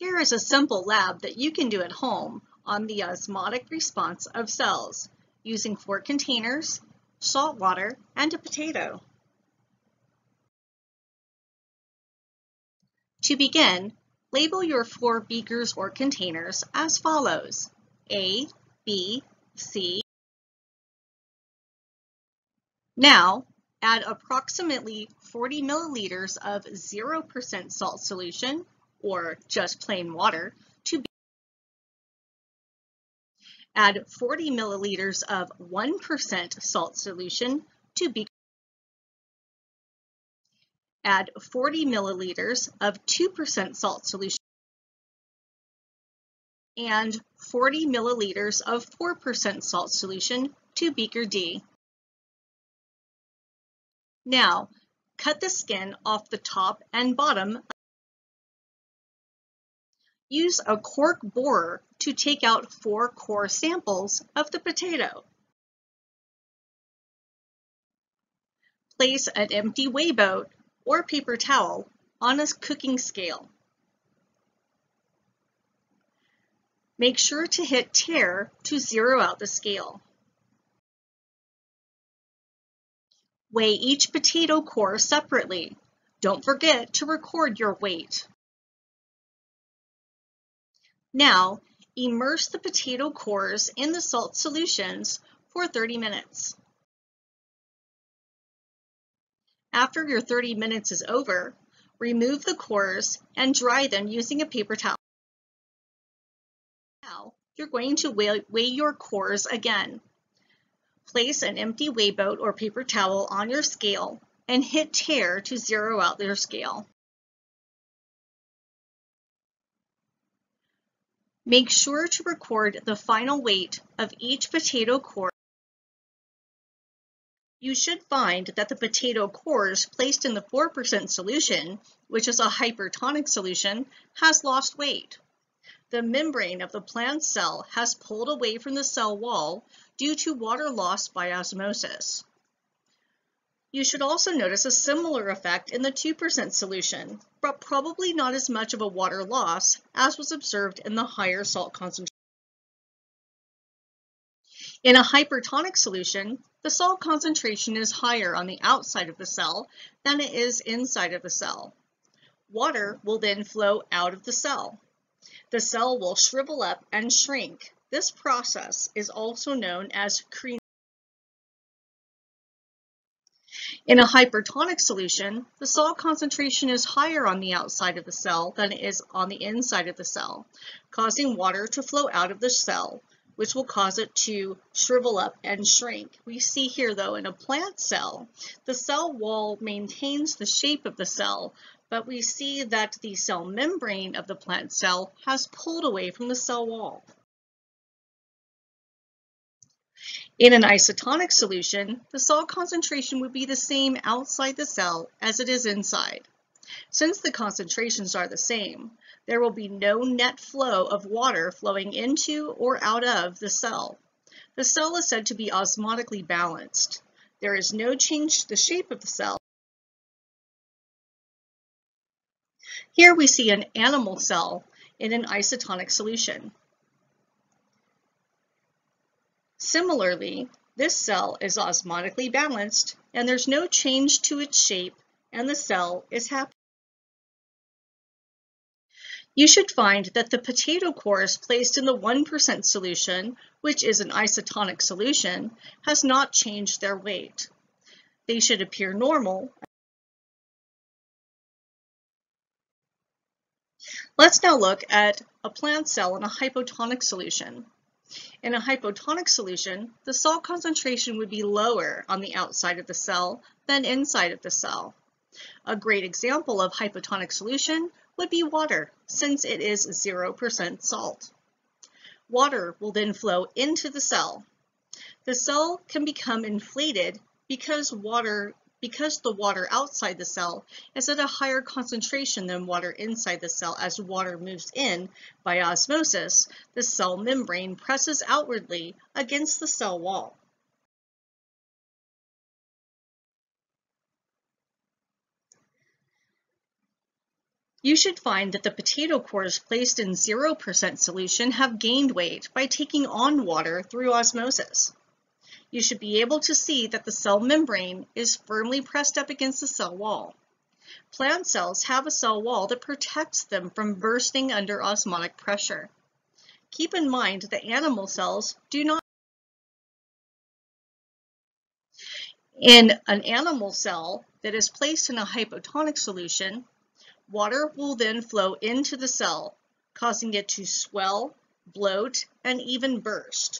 Here is a simple lab that you can do at home on the osmotic response of cells using four containers, salt water, and a potato. To begin, label your four beakers or containers as follows, A, B, C. Now, add approximately 40 milliliters of 0% salt solution or just plain water, to add 40 milliliters of 1% salt solution to be add 40 milliliters of 2% salt solution and 40 milliliters of 4% salt solution to beaker D. Now, cut the skin off the top and bottom Use a cork borer to take out four core samples of the potato. Place an empty weigh boat or paper towel on a cooking scale. Make sure to hit tare to zero out the scale. Weigh each potato core separately. Don't forget to record your weight. Now, immerse the potato cores in the salt solutions for 30 minutes. After your 30 minutes is over, remove the cores and dry them using a paper towel. Now, you're going to weigh, weigh your cores again. Place an empty weigh boat or paper towel on your scale and hit tare to zero out your scale. Make sure to record the final weight of each potato core. You should find that the potato cores placed in the 4% solution, which is a hypertonic solution, has lost weight. The membrane of the plant cell has pulled away from the cell wall due to water loss by osmosis. You should also notice a similar effect in the 2% solution, but probably not as much of a water loss as was observed in the higher salt concentration. In a hypertonic solution, the salt concentration is higher on the outside of the cell than it is inside of the cell. Water will then flow out of the cell. The cell will shrivel up and shrink. This process is also known as cream. In a hypertonic solution, the salt concentration is higher on the outside of the cell than it is on the inside of the cell, causing water to flow out of the cell, which will cause it to shrivel up and shrink. We see here though in a plant cell, the cell wall maintains the shape of the cell, but we see that the cell membrane of the plant cell has pulled away from the cell wall. In an isotonic solution, the salt concentration would be the same outside the cell as it is inside. Since the concentrations are the same, there will be no net flow of water flowing into or out of the cell. The cell is said to be osmotically balanced. There is no change to the shape of the cell. Here we see an animal cell in an isotonic solution. Similarly, this cell is osmotically balanced and there's no change to its shape and the cell is happy. You should find that the potato cores placed in the 1% solution, which is an isotonic solution, has not changed their weight. They should appear normal. Let's now look at a plant cell in a hypotonic solution. In a hypotonic solution, the salt concentration would be lower on the outside of the cell than inside of the cell. A great example of hypotonic solution would be water, since it is 0% salt. Water will then flow into the cell. The cell can become inflated because water because the water outside the cell is at a higher concentration than water inside the cell as water moves in by osmosis, the cell membrane presses outwardly against the cell wall. You should find that the potato cores placed in 0% solution have gained weight by taking on water through osmosis. You should be able to see that the cell membrane is firmly pressed up against the cell wall. Plant cells have a cell wall that protects them from bursting under osmotic pressure. Keep in mind that animal cells do not. In an animal cell that is placed in a hypotonic solution, water will then flow into the cell, causing it to swell, bloat, and even burst.